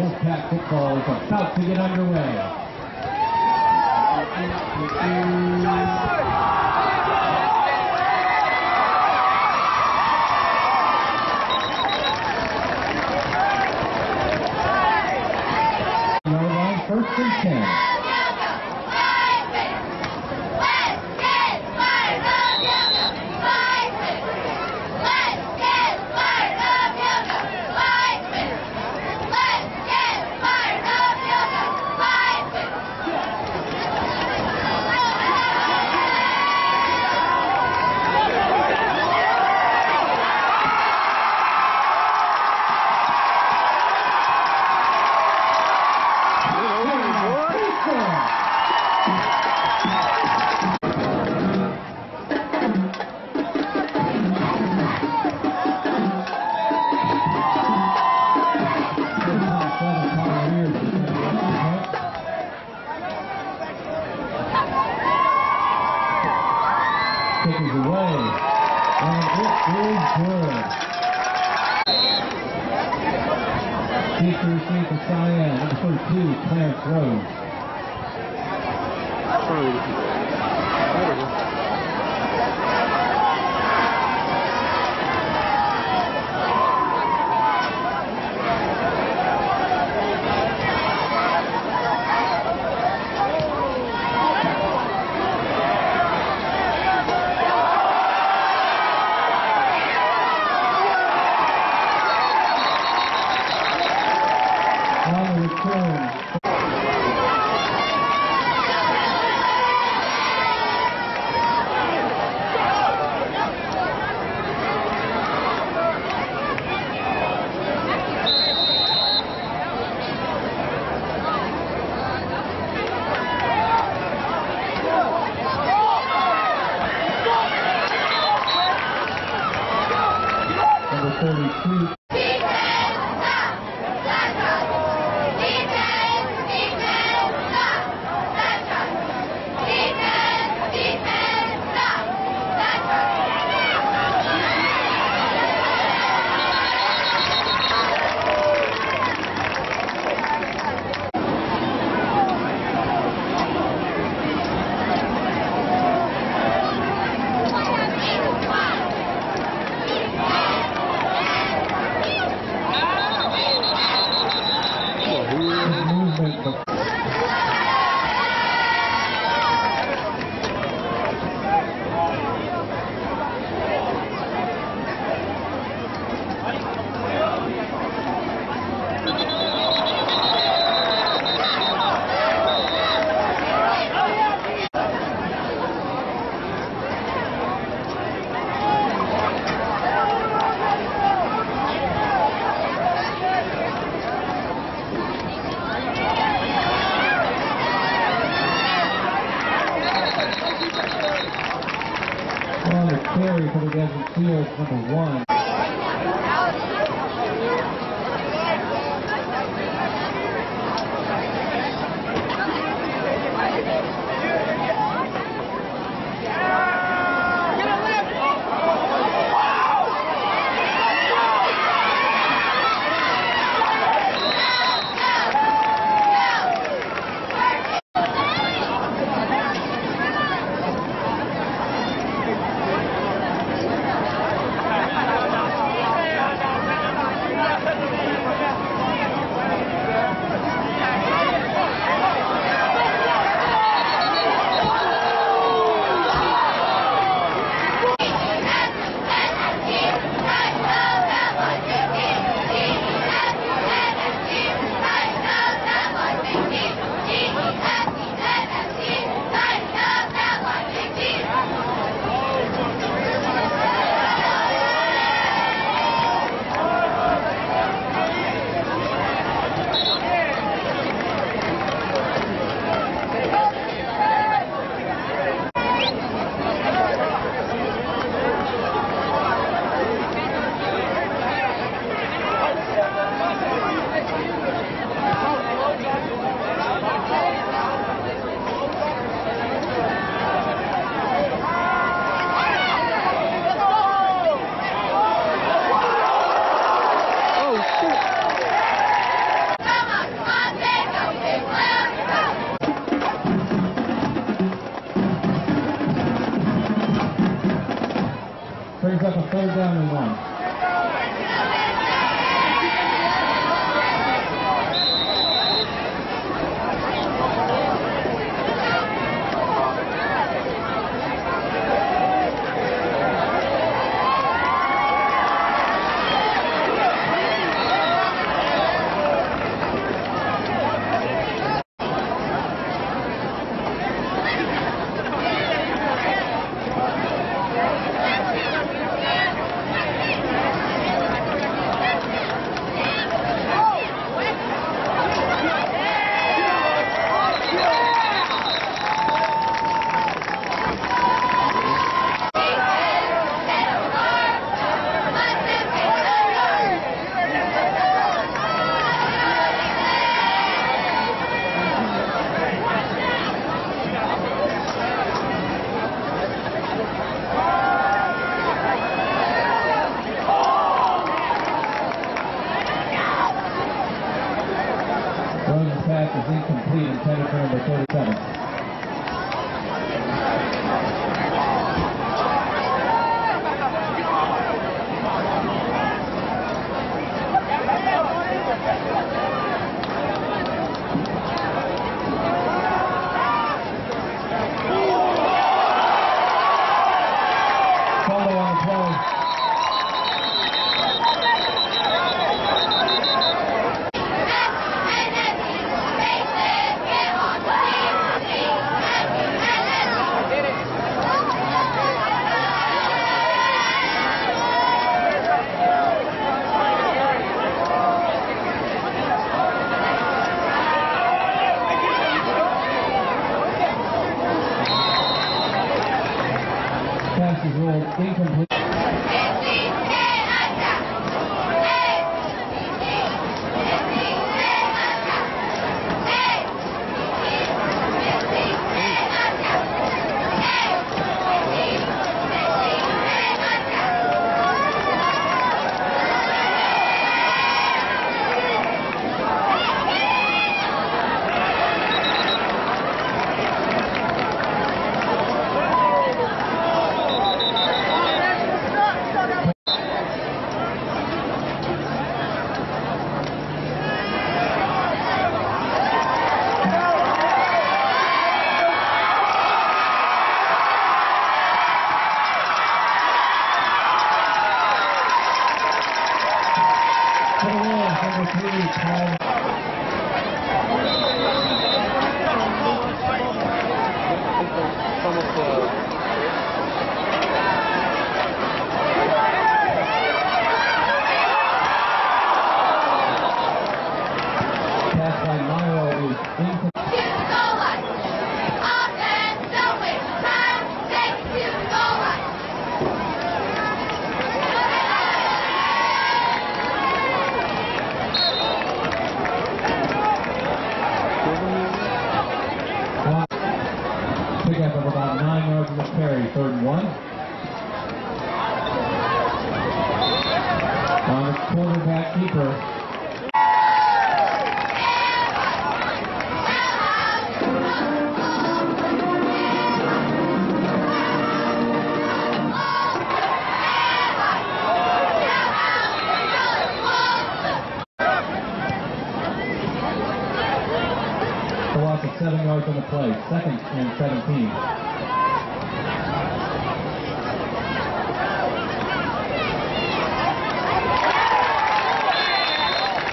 Wolfpack football is about to get underway.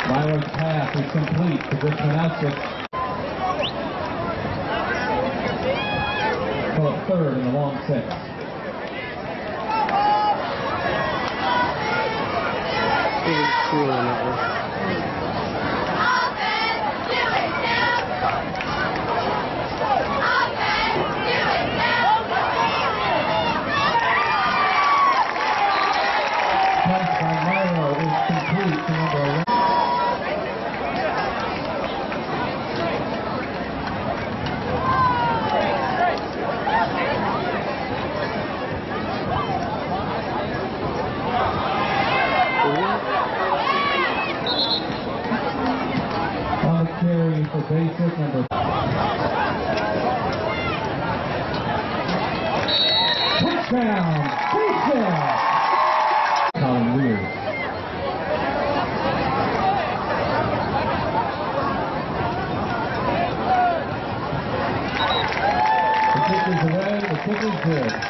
Byron's pass is complete to Goodman for a third in the long six. He's cool. basic number. Touchdown, Taysom! Colin Weir. The kick is away, the kick is good.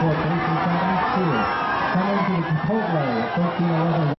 for Tracy Cummings, to the Chipotle at 1311.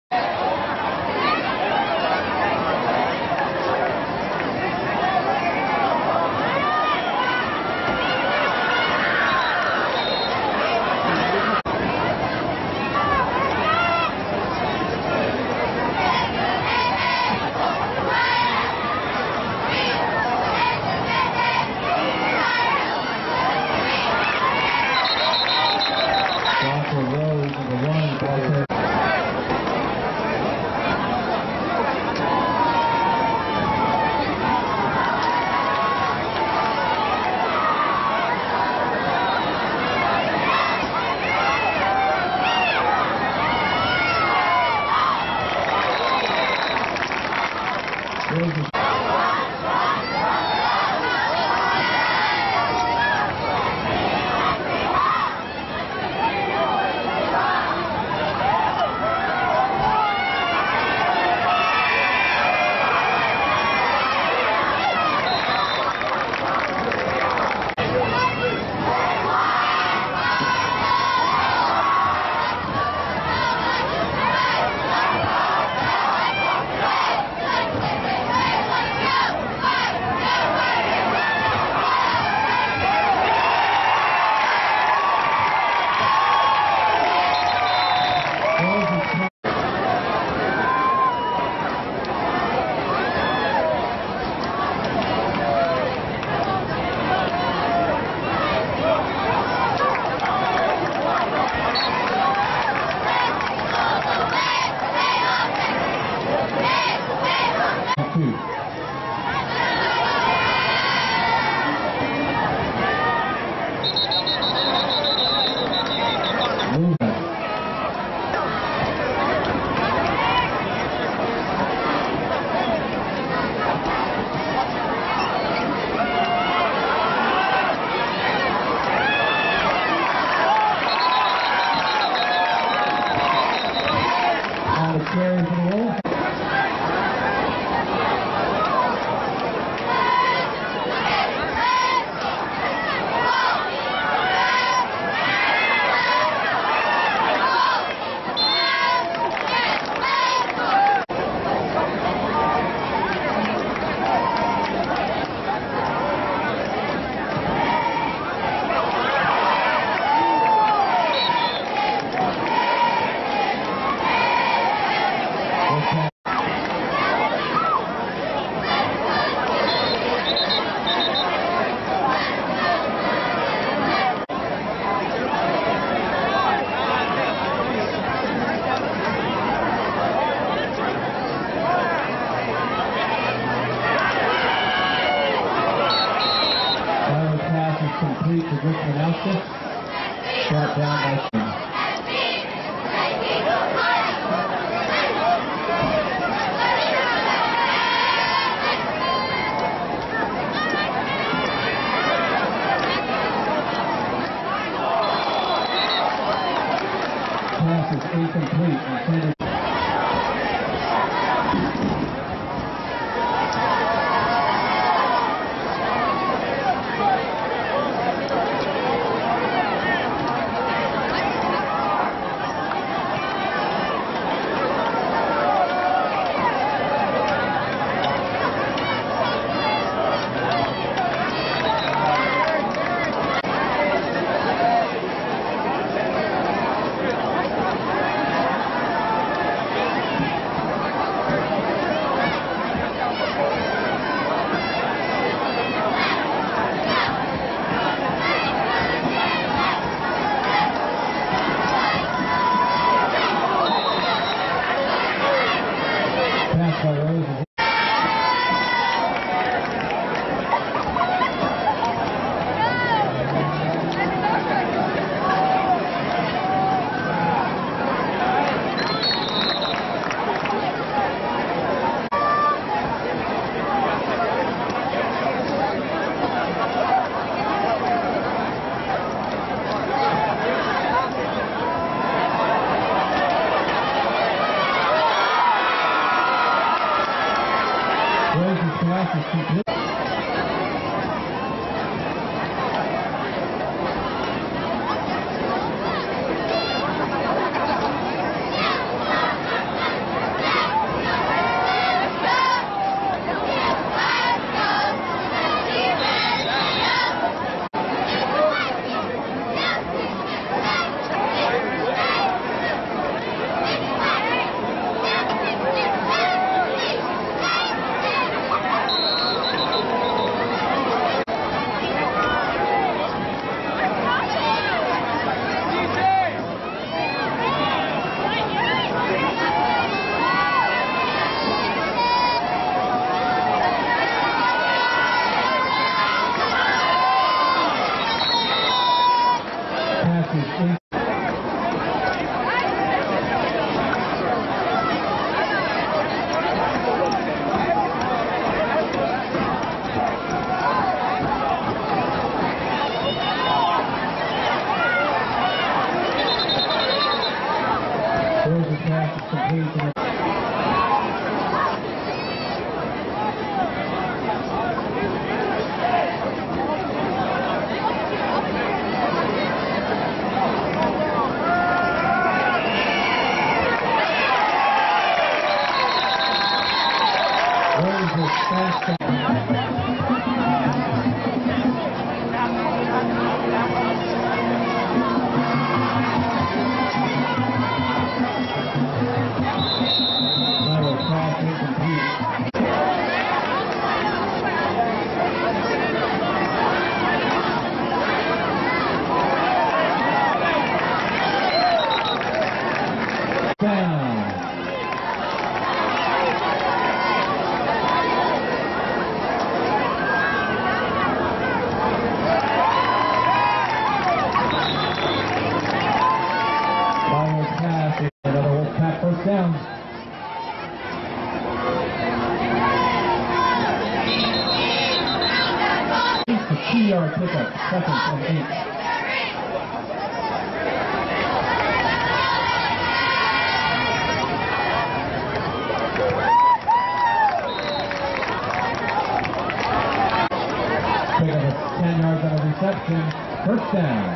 Pick up a 10 yards on a reception, first down.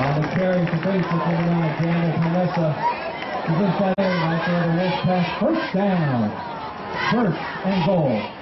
On the carry for base, coming out, Daniel Palessa. He's inside area, right there, the Wolf pass, first down. First and goal.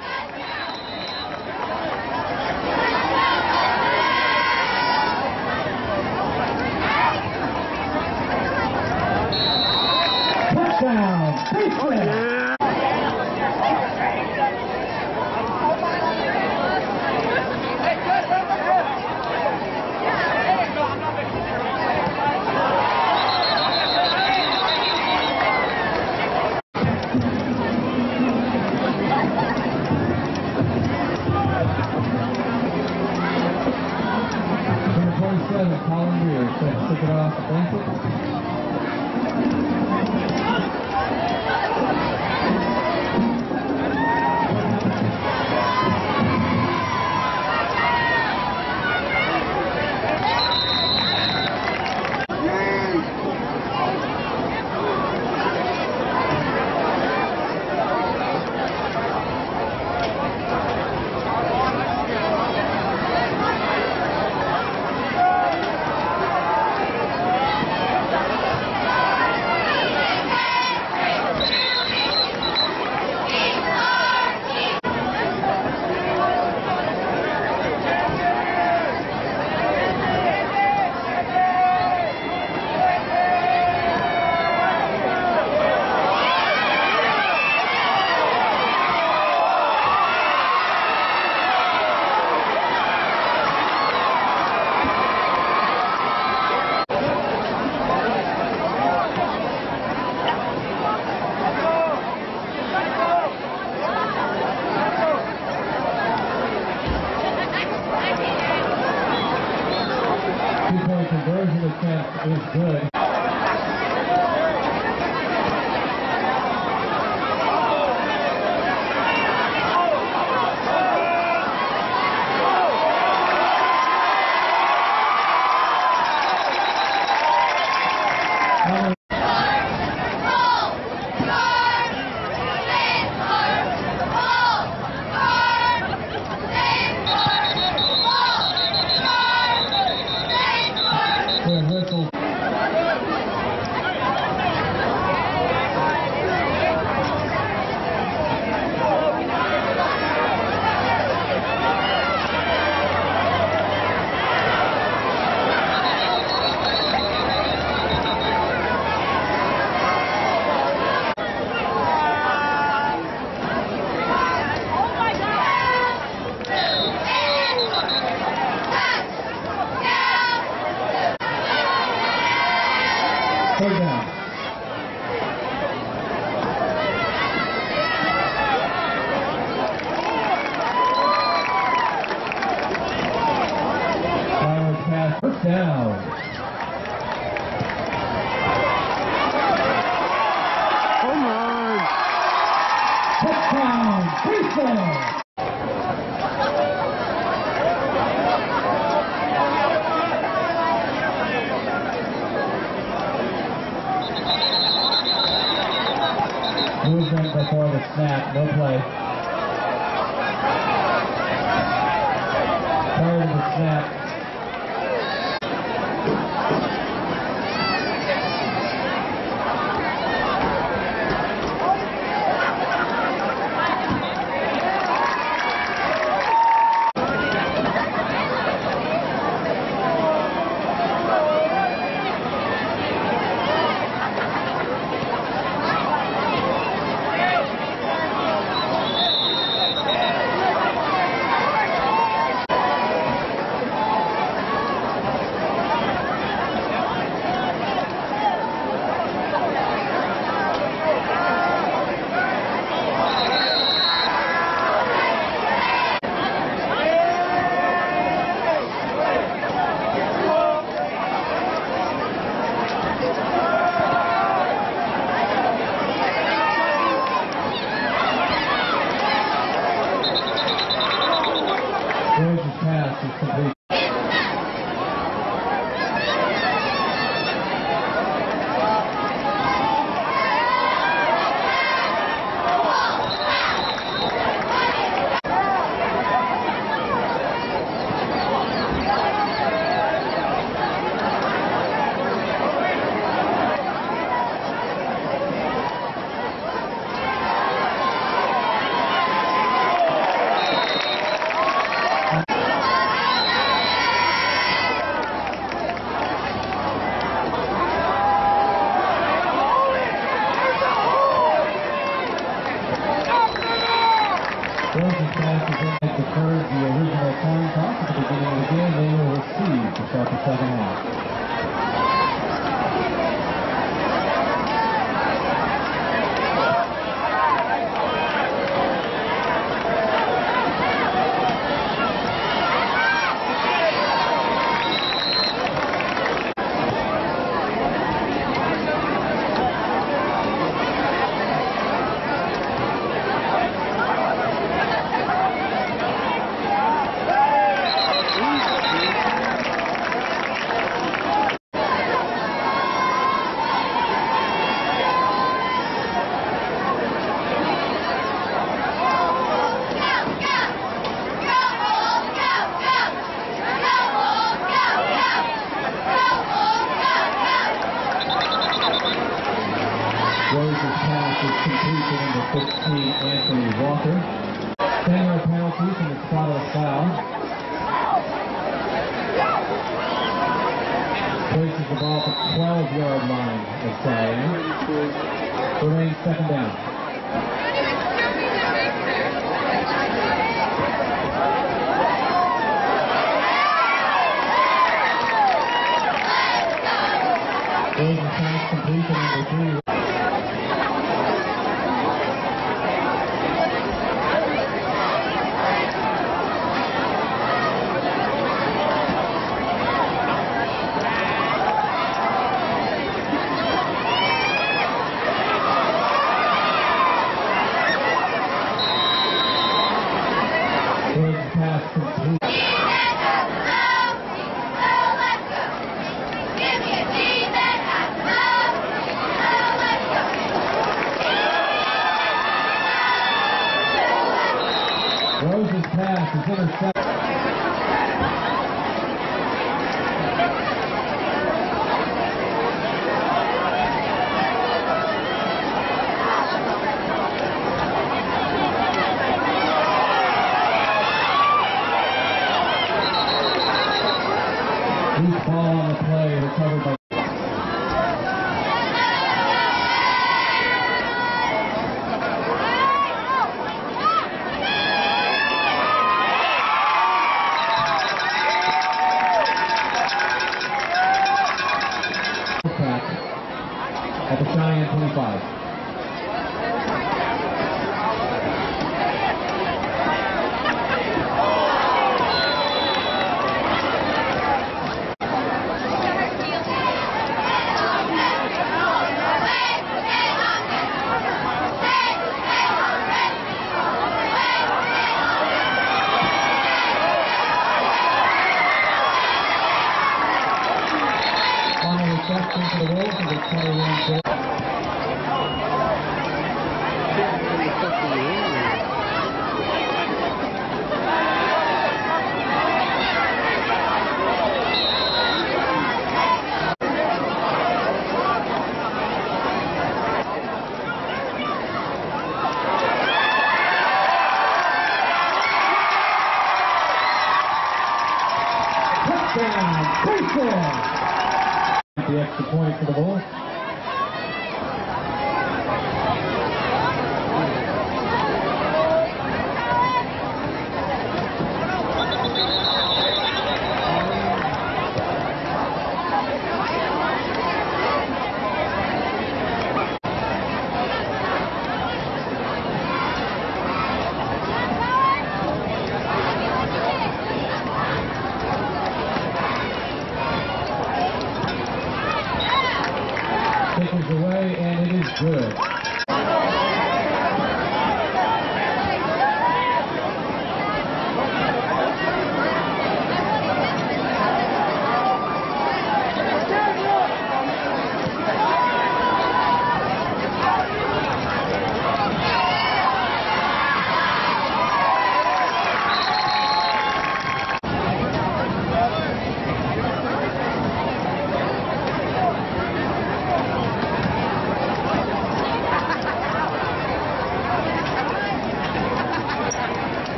Third complete. Rogers pass is in at deferred the original coin toss at the beginning of the game. They will receive to start the second half. To number 16, Anthony Walker. 10-yard penalty from the spot of foul. Places the ball at the 12-yard line of Cheyenne. Remains second down. Are pass complete to number three. Those pass complete. Rose's pass is intercepted. Loose ball on the play, recovered by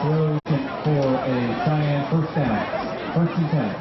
Brooke for a Cheyenne first down. First and 10.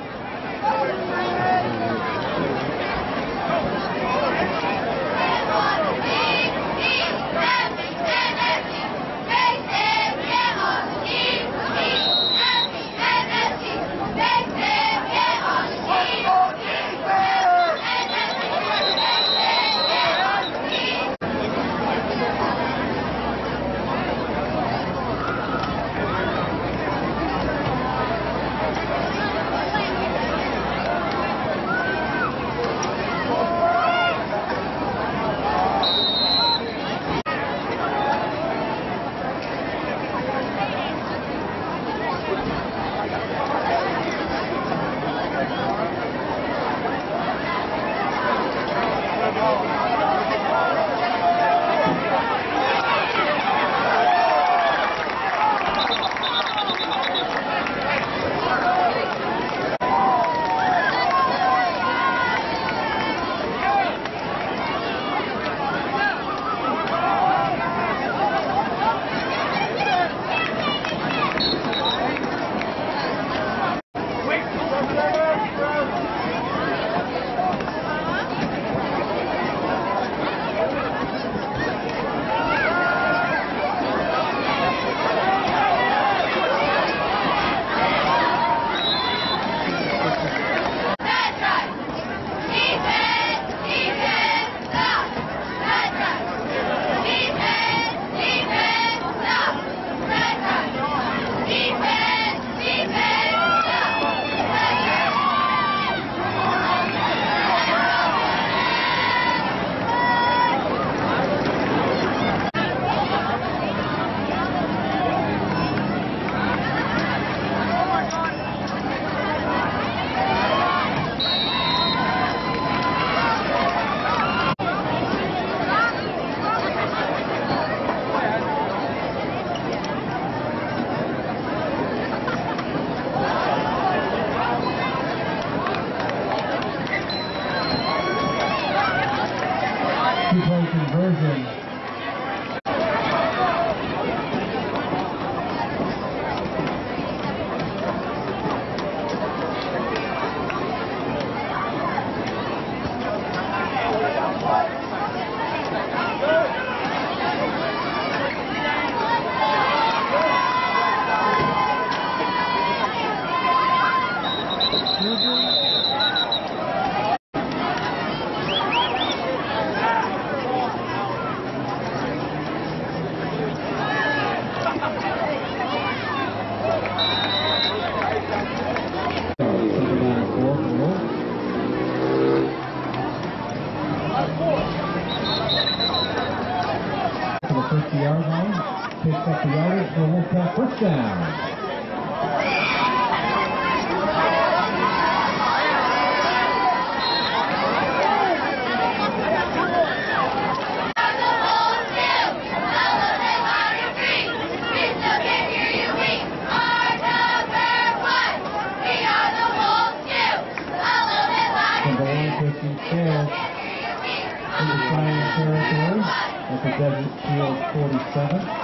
yard line. Picks up the yardage for Wolfpack first down. 47.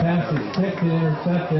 Passes picked intercepted.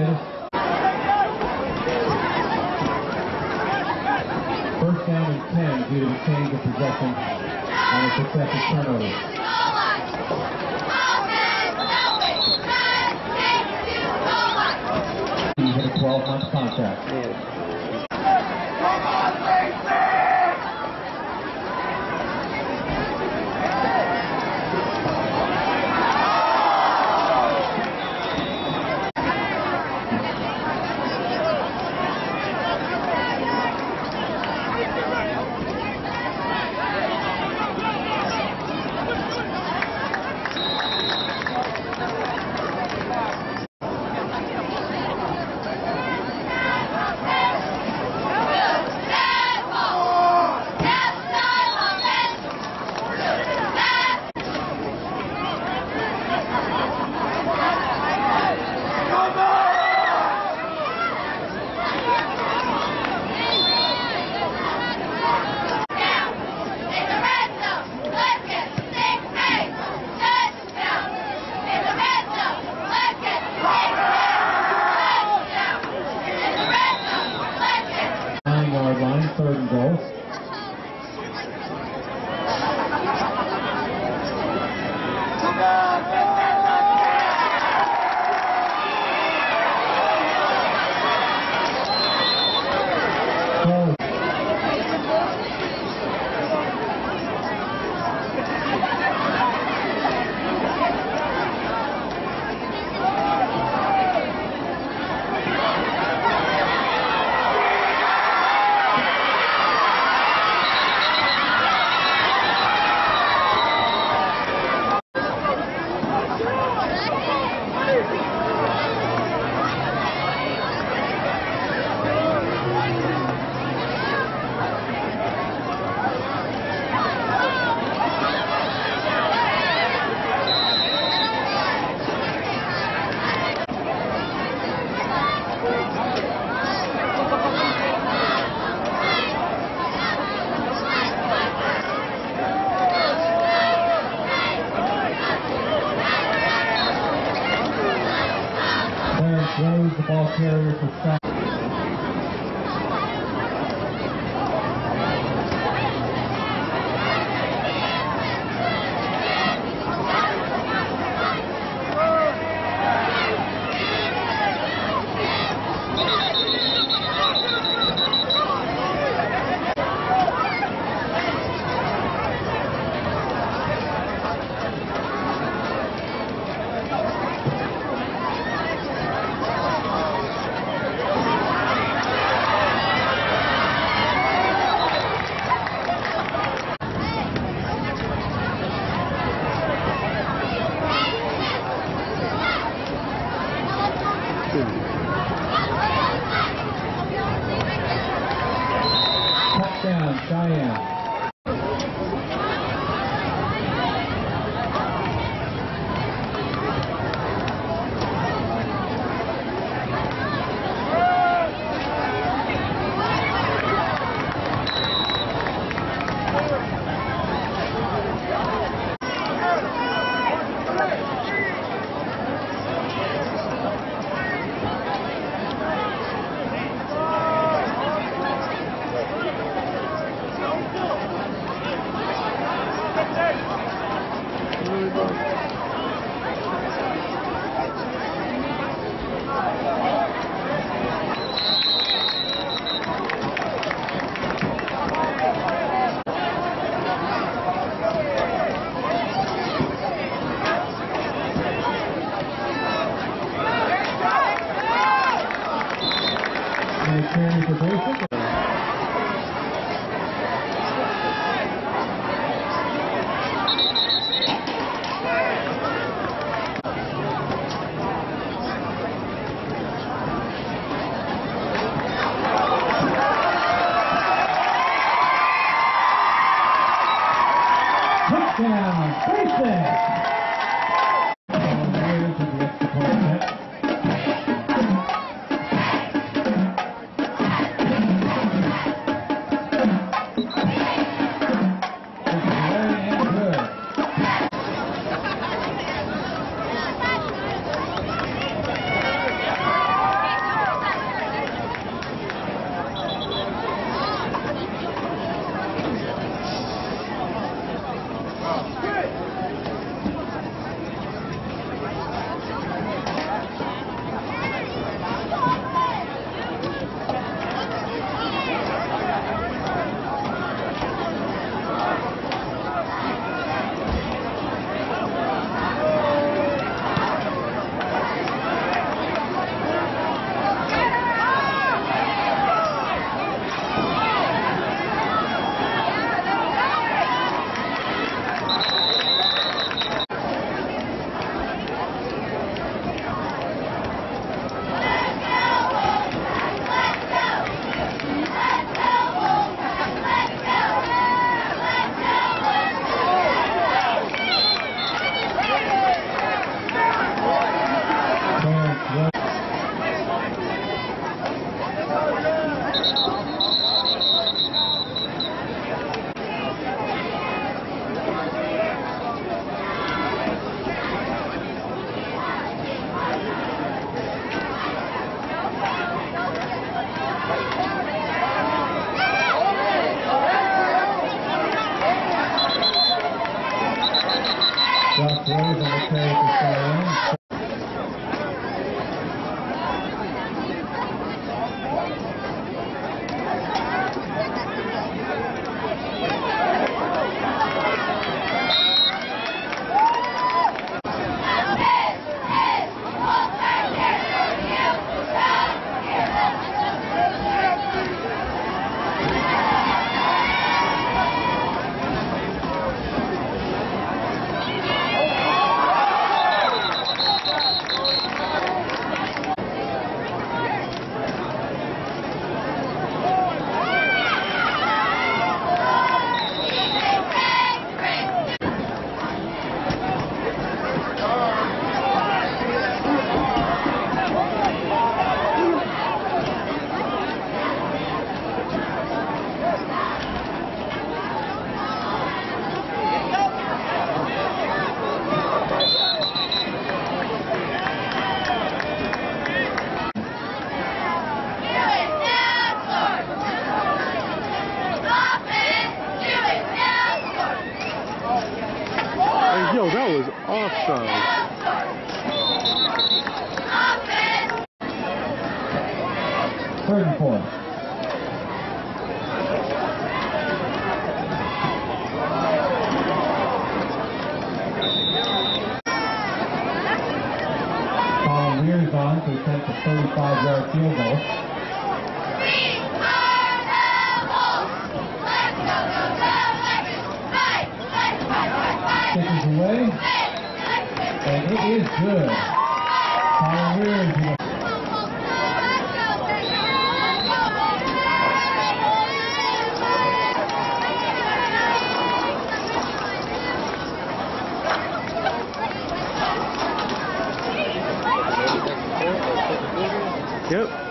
Yep.